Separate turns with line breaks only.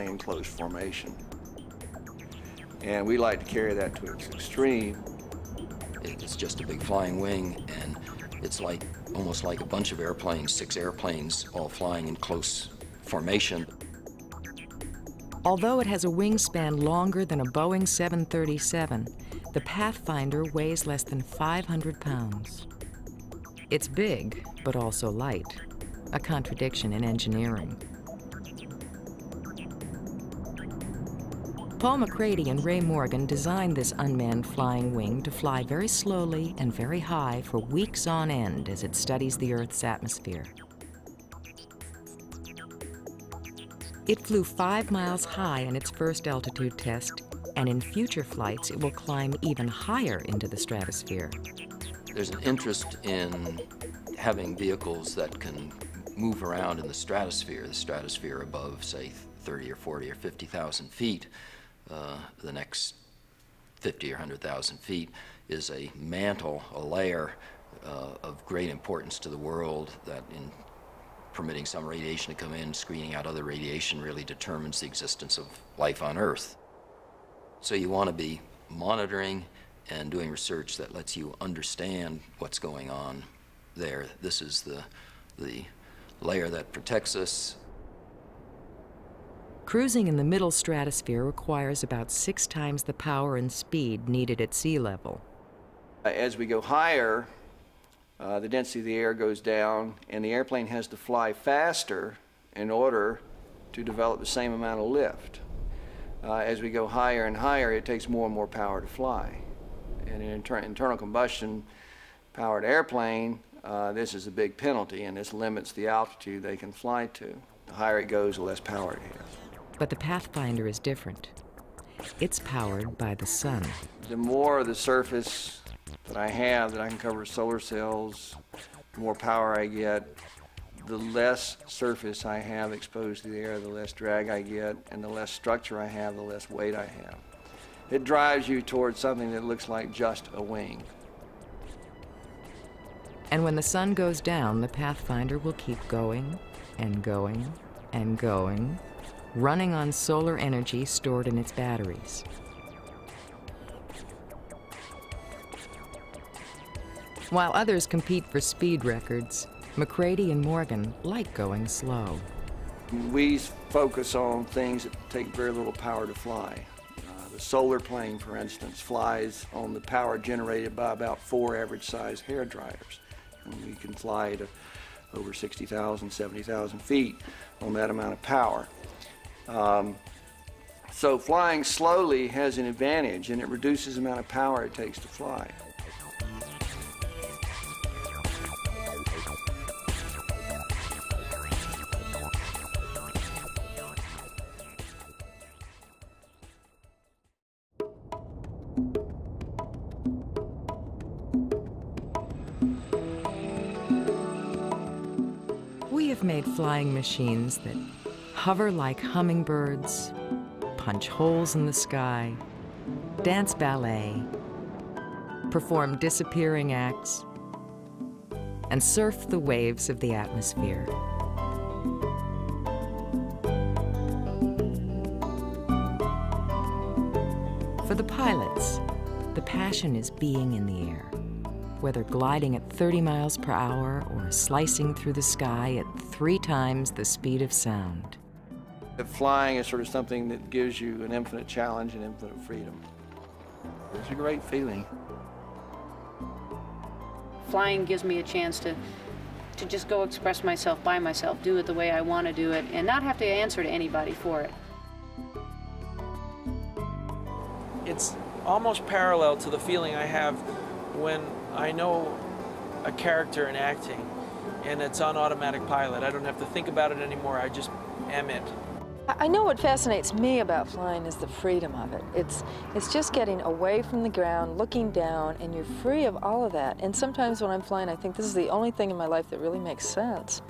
in close formation. And we like to carry that to its extreme.
It's just a big flying wing, and it's like almost like a bunch of airplanes, six airplanes, all flying in close formation.
Although it has a wingspan longer than a Boeing 737, the Pathfinder weighs less than 500 pounds. It's big, but also light, a contradiction in engineering. Paul MacCready and Ray Morgan designed this unmanned flying wing to fly very slowly and very high for weeks on end as it studies the Earth's atmosphere. It flew five miles high in its first altitude test, and in future flights it will climb even higher into the stratosphere.
There's an interest in having vehicles that can move around in the stratosphere, the stratosphere above, say, 30 or 40 or 50,000 feet, uh, the next 50 or 100,000 feet is a mantle, a layer uh, of great importance to the world that in permitting some radiation to come in, screening out other radiation really determines the existence of life on Earth. So you want to be monitoring and doing research that lets you understand what's going on there. This is the, the layer that protects us
Cruising in the middle stratosphere requires about six times the power and speed needed at sea level.
As we go higher, uh, the density of the air goes down, and the airplane has to fly faster in order to develop the same amount of lift. Uh, as we go higher and higher, it takes more and more power to fly. In an inter internal combustion powered airplane, uh, this is a big penalty, and this limits the altitude they can fly to. The higher it goes, the less power it has.
But the Pathfinder is different. It's powered by the sun.
The more of the surface that I have that I can cover solar cells, the more power I get, the less surface I have exposed to the air, the less drag I get, and the less structure I have, the less weight I have. It drives you towards something that looks like just a wing.
And when the sun goes down, the Pathfinder will keep going and going and going running on solar energy stored in its batteries. While others compete for speed records, MacCready and Morgan like going slow.
We focus on things that take very little power to fly. Uh, the solar plane, for instance, flies on the power generated by about four average-sized hair dryers. And we can fly to over 60,000, 70,000 feet on that amount of power. Um, so flying slowly has an advantage and it reduces the amount of power it takes to fly.
We have made flying machines that hover like hummingbirds, punch holes in the sky, dance ballet, perform disappearing acts, and surf the waves of the atmosphere. For the pilots, the passion is being in the air, whether gliding at 30 miles per hour or slicing through the sky at three times the speed of sound.
Flying is sort of something that gives you an infinite challenge and infinite freedom. It's a great feeling.
Flying gives me a chance to, to just go express myself by myself, do it the way I want to do it, and not have to answer to anybody for it.
It's almost parallel to the feeling I have when I know a character in acting and it's on automatic pilot. I don't have to think about it anymore. I just am it.
I know what fascinates me about flying is the freedom of it. It's, it's just getting away from the ground, looking down, and you're free of all of that. And sometimes when I'm flying, I think this is the only thing in my life that really makes sense.